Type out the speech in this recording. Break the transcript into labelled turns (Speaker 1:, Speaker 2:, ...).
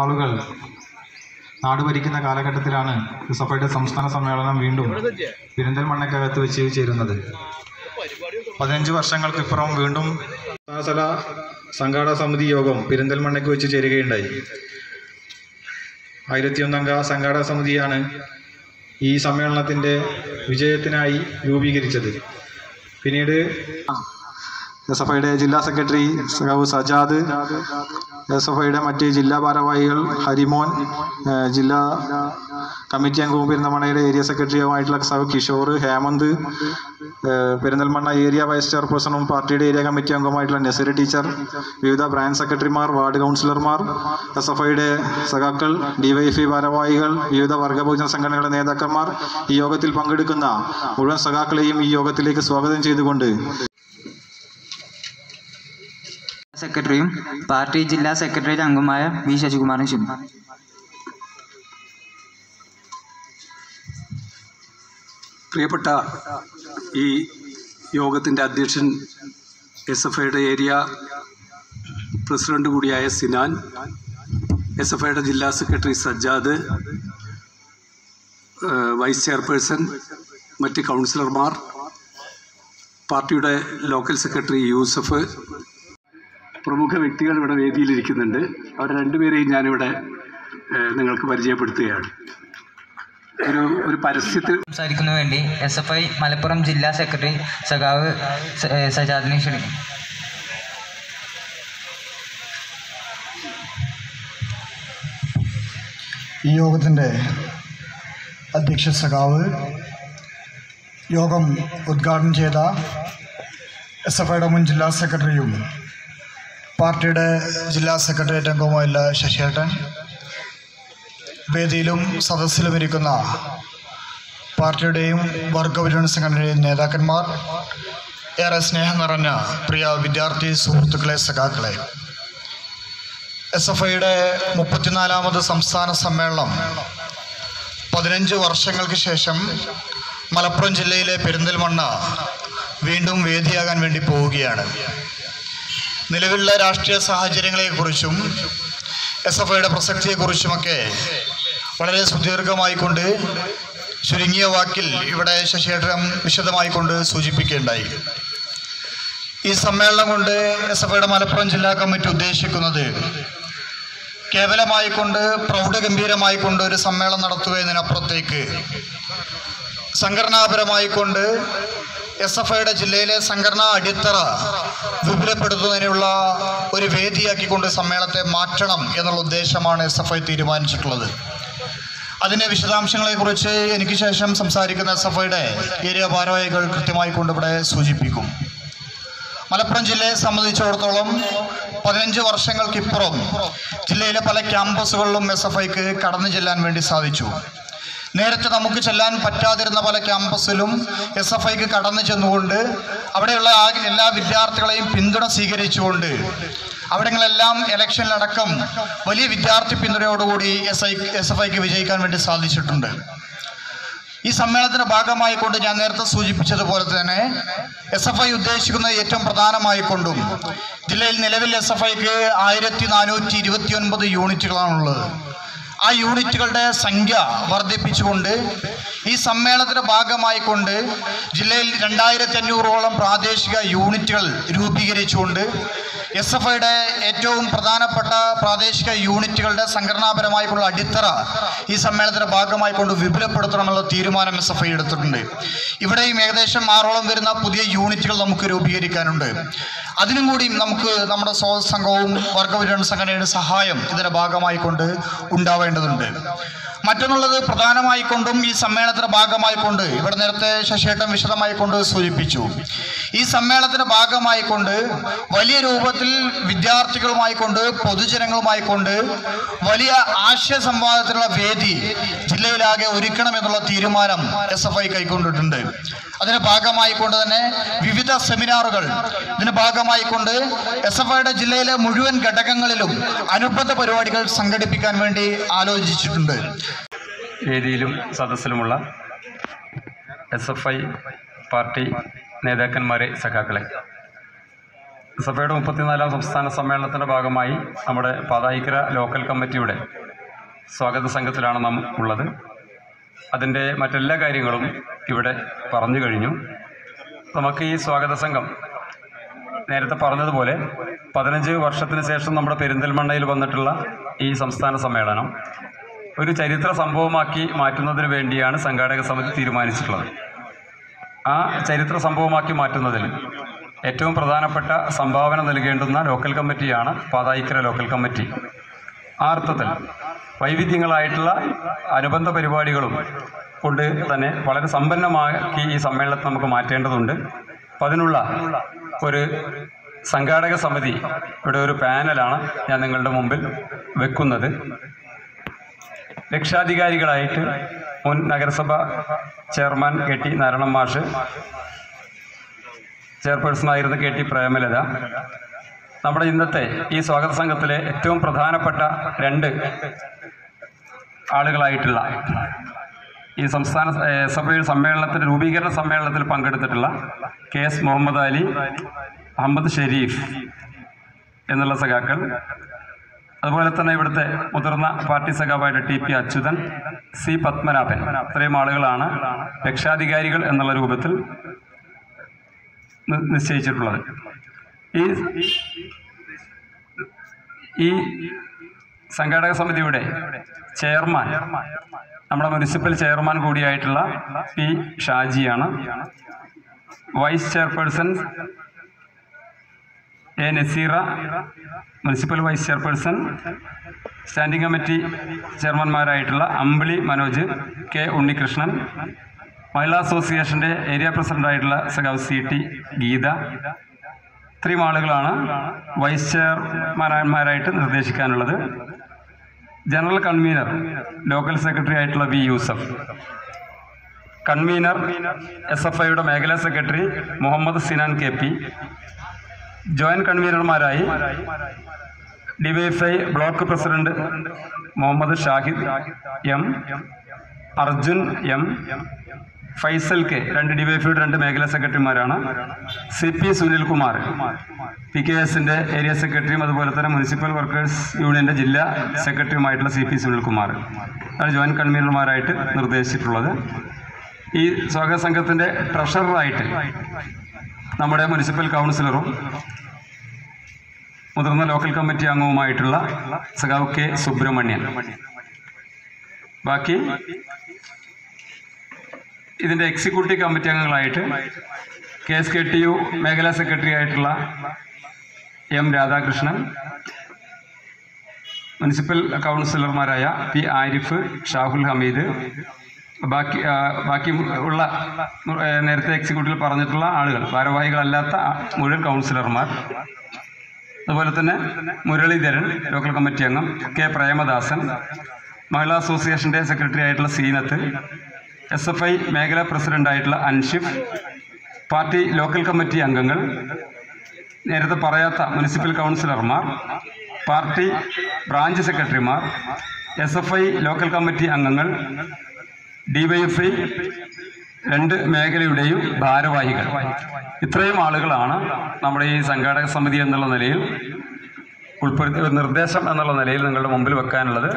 Speaker 1: ആളുകൾ നാട് ഭരിക്കുന്ന കാലഘട്ടത്തിലാണ് സഭയുടെ സംസ്ഥാന സമ്മേളനം വീണ്ടും പെരിന്തൽമണ്ണക്കകത്ത് വെച്ച് ചേരുന്നത്. പതിനഞ്ച് വർഷങ്ങൾക്ക് ഇപ്പുറം വീണ്ടും സംസ്ഥാനതല സംഘാടക സമിതി യോഗം പെരിന്തൽമണ്ണയ്ക്ക് വെച്ച് ചേരുകയുണ്ടായി. ആയിരത്തിയൊന്നംഗ സംഘാടക സമിതിയാണ് ഈ സമ്മേളനത്തിന്റെ വിജയത്തിനായി രൂപീകരിച്ചത്. പിന്നീട് സഭയുടെ ജില്ലാ സെക്രട്ടറി സജാദ് എസ് എഫ് ഐയുടെ മറ്റ് ജില്ലാ ഭാരവാഹികൾ ഹരിമോൻ ജില്ലാ കമ്മിറ്റി അംഗവും പെരിന്തൽമണ്ണയുടെ ഏരിയ സെക്രട്ടറിയുമായിട്ടുള്ള സവ് കിഷോർ ഹേമന്ത് പെരിന്തൽമണ്ണ ഏരിയ വൈസ് ചെയർപേഴ്സണും പാർട്ടിയുടെ ഏരിയ കമ്മിറ്റി അംഗവുമായിട്ടുള്ള നസീർ ടീച്ചർ വിവിധ ബ്രാഞ്ച് സെക്രട്ടറിമാർ വാർഡ് കൗൺസിലർമാർ എസ് എഫ് ഐയുടെ സഖാക്കൾ ഡിവൈഎഫ്ഐ ഭാരവാഹികൾ വിവിധ വർഗ ബഹുജന സംഘടനകളുടെ നേതാക്കന്മാർ ഈ യോഗത്തിൽ പങ്കെടുക്കുന്ന മുഴുവൻ സഖാക്കളെയും ഈ യോഗത്തിലേക്ക് സ്വാഗതം ചെയ്തുകൊണ്ട്
Speaker 2: സെക്രട്ടറിയും പാർട്ടി ജില്ലാ സെക്രട്ടേറിയറ്റ് അംഗമായ വി ശശികുമാറിന് ക്ഷണിക്കുന്നു
Speaker 3: പ്രിയപ്പെട്ട ഈ യോഗത്തിന്റെ അധ്യക്ഷൻ എസ് എഫ് ഐയുടെ ഏരിയ പ്രസിഡന്റ് കൂടിയായ സിനാൻ എസ് എഫ് ഐയുടെ ജില്ലാ സെക്രട്ടറി സജ്ജാദ് വൈസ് ചെയർപേഴ്സൺ മറ്റ് കൗൺസിലർമാർ പാർട്ടിയുടെ ലോക്കൽ സെക്രട്ടറി യൂസഫ് പ്രമുഖ വ്യക്തികൾ ഇവിടെ വേദിയിലിരിക്കുന്നുണ്ട്. അവർ രണ്ടുപേരെയും ഞാനിവിടെ നിങ്ങൾക്ക് പരിചയപ്പെടുത്തുകയാണ്. ഒരു ഒരു പരസ്യത്തിൽ
Speaker 2: സംസാരിക്കുന്നതിന് വേണ്ടി എസ് എഫ് ഐ മലപ്പുറം ജില്ലാ സെക്രട്ടറി സഖാവ് സജാദിനെ ക്ഷണിക്കും
Speaker 4: ഈ യോഗത്തിന്റെ അധ്യക്ഷ സഖാവ് യോഗം ഉദ്ഘാടനം ചെയ്ത എസ് എഫ് ഐയുടെ മുൻ ജില്ലാ സെക്രട്ടറിയും പാർട്ടിയുടെ ജില്ലാ സെക്രട്ടേറിയറ്റ് അംഗവുമായുള്ള ശശിയേട്ടൻ വേദിയിലും സദസ്സിലും ഇരിക്കുന്ന പാർട്ടിയുടെയും വർഗപരിണ സംഘടനയുടെയും നേതാക്കന്മാർ ഏറെ സ്നേഹം നിറഞ്ഞ പ്രിയ വിദ്യാർത്ഥി സുഹൃത്തുക്കളെ സഖാക്കളെ. എസ് എഫ് ഐയുടെ മുപ്പത്തിനാലാമത് സംസ്ഥാന സമ്മേളനം പതിനഞ്ച് വർഷങ്ങൾക്ക് ശേഷം മലപ്പുറം ജില്ലയിലെ പെരിന്തൽമണ്ണ വീണ്ടും വേദിയാകാൻ വേണ്ടി പോവുകയാണ്. നിലവിലുള്ള രാഷ്ട്രീയ സാഹചര്യങ്ങളെക്കുറിച്ചും എസ് എഫ് ഐയുടെ പ്രസക്തിയെക്കുറിച്ചുമൊക്കെ വളരെ സുദീർഘമായിക്കൊണ്ട് ചുരുങ്ങിയ വാക്കിൽ ഇവിടെ ശശിയേട്ടൻ വിശദമായിക്കൊണ്ട് സൂചിപ്പിക്കുകയുണ്ടായി. ഈ സമ്മേളനം കൊണ്ട് എസ് എഫ് ഐയുടെ മലപ്പുറം ജില്ലാ കമ്മിറ്റി ഉദ്ദേശിക്കുന്നത് കേവലമായി കൊണ്ട് കേവലമായിക്കൊണ്ട് പ്രൗഢഗംഭീരമായിക്കൊണ്ട് ഒരു സമ്മേളനം നടത്തുക എന്നതിനപ്പുറത്തേക്ക് സംഘടനാപരമായിക്കൊണ്ട് എസ് എഫ് ഐയുടെ ജില്ലയിലെ സംഘടനാ അടിത്തറ വിപുലപ്പെടുത്തുന്നതിനുള്ള ഒരു വേദിയാക്കിക്കൊണ്ട് സമ്മേളനത്തെ മാറ്റണം എന്നുള്ള ഉദ്ദേശമാണ് എസ് എഫ് ഐ തീരുമാനിച്ചിട്ടുള്ളത്. അതിന്റെ വിശദാംശങ്ങളെക്കുറിച്ച് എനിക്ക് ശേഷം സംസാരിക്കുന്ന എസ് എഫ് ഐയുടെ ഏരിയ ഭാരവാഹികൾ കൃത്യമായി കൊണ്ടിവിടെ സൂചിപ്പിക്കും. മലപ്പുറം ജില്ലയെ സംബന്ധിച്ചിടത്തോളം പതിനഞ്ച് വർഷങ്ങൾക്കിപ്പുറം ജില്ലയിലെ പല ക്യാമ്പസുകളിലും എസ് എഫ് ഐക്ക് കടന്നു ചെല്ലാൻ വേണ്ടി സാധിച്ചു. നേരത്തെ നമുക്ക് ചെല്ലാൻ പറ്റാതിരുന്ന പല ക്യാമ്പസിലും എസ് എഫ് ഐക്ക് കടന്നു ചെന്നുകൊണ്ട് അവിടെയുള്ള എല്ലാ വിദ്യാർത്ഥികളെയും പിന്തുണ സ്വീകരിച്ചുകൊണ്ട് അവിടങ്ങളെല്ലാം ഇലക്ഷനിലടക്കം വലിയ വിദ്യാർത്ഥി പിന്തുണയോടുകൂടി എസ് ഐ എസ് എഫ് ഐക്ക് വിജയിക്കാൻ വേണ്ടി സാധിച്ചിട്ടുണ്ട്. ഈ സമ്മേളനത്തിന്റെ ഭാഗമായി കൊണ്ട് ഞാൻ നേരത്തെ സൂചിപ്പിച്ചതുപോലെ തന്നെ എസ് എഫ് ഐ ഉദ്ദേശിക്കുന്നത് ഏറ്റവും പ്രധാനമായിക്കൊണ്ടും ജില്ലയിൽ നിലവിൽ എസ് എഫ് ഐക്ക് ആയിരത്തി നാനൂറ്റി ഇരുപത്തി ഒൻപത് യൂണിറ്റുകളാണുള്ളത്. ആ യൂണിറ്റുകളുടെ സംഖ്യ വർദ്ധിപ്പിച്ചുകൊണ്ട് ഈ സമ്മേളനത്തിന്റെ ഭാഗമായിക്കൊണ്ട് ജില്ലയിൽ രണ്ടായിരത്തി അഞ്ഞൂറോളം പ്രാദേശിക യൂണിറ്റുകൾ രൂപീകരിച്ചുകൊണ്ട് എസ് എഫ് ഐയുടെ ഏറ്റവും പ്രധാനപ്പെട്ട പ്രാദേശിക യൂണിറ്റുകളുടെ സംഘടനാപരമായിട്ടുള്ള അടിത്തറ ഈ സമ്മേളനത്തിന്റെ ഭാഗമായി കൊണ്ട് വിപുലപ്പെടുത്തണമെന്നുള്ള തീരുമാനം എസ് എഫ് ഐ എടുത്തിട്ടുണ്ട്. ഇവിടെയും ഏകദേശം ആറോളം വരുന്ന പുതിയ യൂണിറ്റുകൾ നമുക്ക് രൂപീകരിക്കാനുണ്ട്. അതിനും കൂടി നമുക്ക് നമ്മുടെ സ്വാതന്ത്ര്യ സംഘവും വർഗവിതരണ സംഘടനയുടെ സഹായം ഇതിന്റെ ഭാഗമായി കൊണ്ട് ഉണ്ടാവേണ്ടതുണ്ട്. മറ്റൊന്നുള്ളത് പ്രധാനമായിക്കൊണ്ടും ഈ സമ്മേളനത്തിന്റെ ഭാഗമായിക്കൊണ്ട് ഇവിടെ നേരത്തെ ശശിയേട്ടൻ വിശദമായിക്കൊണ്ട് സൂചിപ്പിച്ചു. ഈ സമ്മേളനത്തിന്റെ ഭാഗമായി കൊണ്ട് വലിയ രൂപത്തിൽ വിദ്യാർത്ഥികളുമായി കൊണ്ട് പൊതുജനങ്ങളുമായി കൊണ്ട് വലിയ ആശയ സംവാദത്തിനുള്ള വേദി ജില്ലയിലാകെ ഒരുക്കണം എന്നുള്ള തീരുമാനം എസ് എഫ് ഐ കൈക്കൊണ്ടിട്ടുണ്ട്. അതിന്റെ ഭാഗമായി കൊണ്ട് തന്നെ വിവിധ സെമിനാറുകൾ. ഇതിന് ഭാഗമായി കൊണ്ട് എസ് എഫ് ഐയുടെ ജില്ലയിലെ മുഴുവൻ ഘടകങ്ങളിലും അനുബന്ധ പരിപാടികൾ സംഘടിപ്പിക്കാൻ വേണ്ടി ആലോചിച്ചിട്ടുണ്ട്.
Speaker 5: വേദിയിലും സദസ്സിലുമുള്ള എസ് എഫ് ഐ പാർട്ടി നേതാക്കന്മാരെ സഖാക്കളെ. സഭയുടെ മുപ്പത്തിനാലാം സംസ്ഥാന സമ്മേളനത്തിന്റെ ഭാഗമായി നമ്മുടെ പാതായിക്കര ലോക്കൽ കമ്മിറ്റിയുടെ സ്വാഗത സംഘത്തിലാണ് നാം ഉള്ളത്. അതിന്റെ മറ്റെല്ലാ കാര്യങ്ങളും ഇവിടെ പറഞ്ഞു കഴിഞ്ഞു. നമുക്ക് ഈ സ്വാഗത സംഘം നേരത്തെ പറഞ്ഞതുപോലെ പതിനഞ്ച് വർഷത്തിന് ശേഷം നമ്മുടെ പെരിന്തൽമണ്ണയിൽ വന്നിട്ടുള്ള ഈ സംസ്ഥാന സമ്മേളനം ഒരു ചരിത്ര സംഭവമാക്കി മാറ്റുന്നതിന് വേണ്ടിയാണ് സംഘാടക സമിതി തീരുമാനിച്ചിട്ടുള്ളത്. ആ ചരിത്ര സംഭവമാക്കി മാറ്റുന്നതിൽ ഏറ്റവും പ്രധാനപ്പെട്ട സംഭാവന നൽകേണ്ടുന്ന ലോക്കൽ കമ്മിറ്റിയാണ് പാതായിക്കര ലോക്കൽ കമ്മിറ്റി. ആ അർത്ഥത്തിൽ വൈവിധ്യങ്ങളായിട്ടുള്ള അനുബന്ധ പരിപാടികളും കൊണ്ട് തന്നെ വളരെ സമ്പന്നമാക്കി ഈ സമ്മേളനത്തെ നമുക്ക് മാറ്റേണ്ടതുണ്ട്. അപ്പം അതിനുള്ള ഒരു സംഘാടക സമിതി ഇവിടെ ഒരു പാനലാണ് ഞാൻ നിങ്ങളുടെ മുമ്പിൽ വെക്കുന്നത്. രക്ഷാധികാരികളായിട്ട് മുൻ നഗരസഭ ചെയർമാൻ കെ ടി നാരായണൻ മാഷ് ചെയർപേഴ്സണായിരുന്ന കെ ടി പ്രേമലത. നമ്മുടെ ഇന്നത്തെ ഈ സ്വാഗത സംഘത്തിലെ ഏറ്റവും പ്രധാനപ്പെട്ട രണ്ട് ആളുകളായിട്ടുള്ള ഈ സംസ്ഥാന സഭയുടെ സമ്മേളനത്തിന്റെ രൂപീകരണ സമ്മേളനത്തിൽ പങ്കെടുത്തിട്ടുള്ള കെ എസ് മുഹമ്മദ് അലി അഹമ്മദ് ഷെരീഫ് എന്നുള്ള സഖാക്കൾ അതുപോലെ തന്നെ ഇവിടുത്തെ മുതിർന്ന party സഖാവായിട്ട് T P Achuthan C Padmanabhan. ഇത്രയും ആളുകളാണ് രക്ഷാധികാരികൾ എന്നുള്ള രൂപത്തിൽ നിശ്ചയിച്ചിട്ടുള്ളത്. ഈ ഈ സംഘാടക സമിതിയുടെ ചെയർമാൻ നമ്മുടെ മുനിസിപ്പൽ ചെയർമാൻ കൂടിയായിട്ടുള്ള P ഷാജിയാണ്. Vice chairperson A Naseera municipal vice chairperson standing committee ചെയർമാൻമാരായിട്ടുള്ള Ambili Manoj K Unnikrishnan Mahila അസോസിയേഷന്റെ ഏരിയ പ്രസിഡന്റായിട്ടുള്ള സഖാവ് സി ടി ഗീത. ഇത്രയും ആളുകളാണ് വൈസ് ചെയർമാൻമാരായിട്ട് നിർദ്ദേശിക്കാനുള്ളത്. ജനറൽ കൺവീനർ ലോക്കൽ സെക്രട്ടറി ആയിട്ടുള്ള V Yusuf. Convener S F ഐയുടെ മേഖലാ secretary Muhammad Sinan K P. Joint കൺവീനർമാരായി DYFI block president Muhammad Shahid M Arjun M Faisal K രണ്ട് ഡിവൈഎഫ്ഐയുടെ രണ്ട് മേഖലാ സെക്രട്ടറിമാരാണ്. C P Sunilkumar P K എസിന്റെ ഏരിയ സെക്രട്ടറിയും അതുപോലെ തന്നെ മുനിസിപ്പൽ വർക്കേഴ്സ് യൂണിയന്റെ ജില്ലാ സെക്രട്ടറിയുമായിട്ടുള്ള സി പി സുനിൽകുമാർ. ആണ് ജോയിന്റ് കൺവീനർമാരായിട്ട് നിർദ്ദേശിച്ചിട്ടുള്ളത്. ഈ സ്വാഗത സംഘത്തിന്റെ ട്രഷററായിട്ട് നമ്മുടെ മുനിസിപ്പൽ കൗൺസിലറും മുതിർന്ന ലോക്കൽ കമ്മിറ്റി അംഗവുമായിട്ടുള്ള സഖാവ് കെ സുബ്രഹ്മണ്യൻ. ബാക്കി ഇതിന്റെ executive committee അംഗങ്ങളായിട്ട് K S K T U മേഖലാ സെക്രട്ടറി ആയിട്ടുള്ള എം രാധാകൃഷ്ണൻ മുനിസിപ്പൽ കൗൺസിലർമാരായ പി ആരിഫ് ഷാഹുൽ ഹമീദ് ബാക്കി ബാക്കി ഉള്ള നേരത്തെ എക്സിക്യൂട്ടീവിൽ പറഞ്ഞിട്ടുള്ള ആളുകൾ ഭാരവാഹികളല്ലാത്ത മുഴുവൻ കൗൺസിലർമാർ അതുപോലെ തന്നെ മുരളീധരൻ ലോക്കൽ കമ്മിറ്റി അംഗം കെ പ്രേമദാസൻ മഹിളാ അസോസിയേഷന്റെ സെക്രട്ടറി ആയിട്ടുള്ള സീനത്ത് എസ് എഫ് ഐ മേഖലാ പ്രസിഡന്റ് ആയിട്ടുള്ള അൻഷിഫ് പാർട്ടി ലോക്കൽ കമ്മിറ്റി അംഗങ്ങൾ നേരത്തെ പറയാത്ത മുനിസിപ്പൽ കൗൺസിലർമാർ പാർട്ടി ബ്രാഞ്ച് സെക്രട്ടറിമാർ S F I local committee അംഗങ്ങൾ ഡിവൈഎഫ്ഐ രണ്ട് മേഖലയുടെയും ഭാരവാഹികൾ. ഇത്രയും ആളുകളാണ് നമ്മുടെ ഈ സംഘാടക സമിതി എന്നുള്ള നിലയിൽ ഉൾപ്പെടുത്തി നിർദ്ദേശം എന്നുള്ള നിലയിൽ നിങ്ങളുടെ മുമ്പിൽ വെക്കാനുള്ളത്.